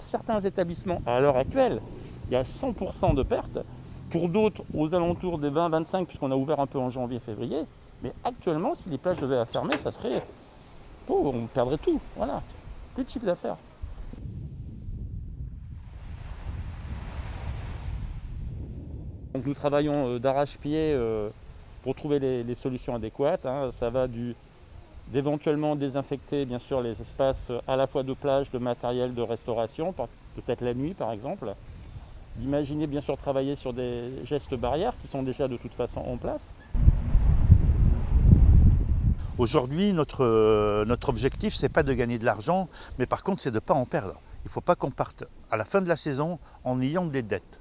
certains établissements, à l'heure actuelle, il y a 100% de pertes. Pour d'autres, aux alentours des 20-25, puisqu'on a ouvert un peu en janvier-février. Mais actuellement, si les plages devaient fermer, ça serait... On perdrait tout. Voilà. Plus de chiffre d'affaires. Donc nous travaillons euh, d'arrache-pied euh, pour trouver les, les solutions adéquates. hein. Ça va du d'éventuellement désinfecter bien sûr les espaces euh, à la fois de plage, de matériel, de restauration, peut-être la nuit par exemple. D'imaginer bien sûr travailler sur des gestes barrières qui sont déjà de toute façon en place. Aujourd'hui, notre, euh, notre objectif, c'est pas de gagner de l'argent, mais par contre, c'est de ne pas en perdre. Il ne faut pas qu'on parte à la fin de la saison en ayant des dettes.